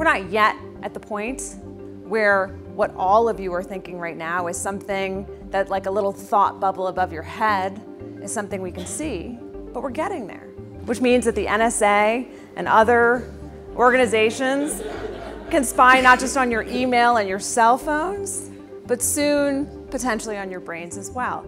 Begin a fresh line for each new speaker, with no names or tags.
We're not yet at the point where what all of you are thinking right now is something that like a little thought bubble above your head is something we can see, but we're getting there. Which means that the NSA and other organizations can spy not just on your email and your cell phones, but soon potentially on your brains as well.